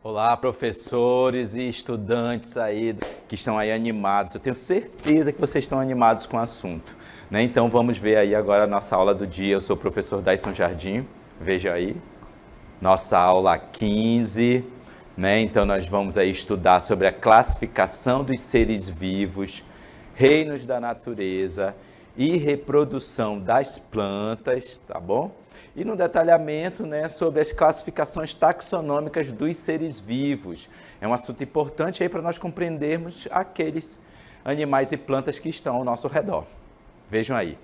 Olá, professores e estudantes aí que estão aí animados. Eu tenho certeza que vocês estão animados com o assunto. Né? Então vamos ver aí agora a nossa aula do dia. Eu sou o professor Dyson Jardim. Veja aí. Nossa aula 15. Né? Então nós vamos aí estudar sobre a classificação dos seres vivos, reinos da natureza e reprodução das plantas, tá bom? E no detalhamento né, sobre as classificações taxonômicas dos seres vivos. É um assunto importante aí para nós compreendermos aqueles animais e plantas que estão ao nosso redor. Vejam aí.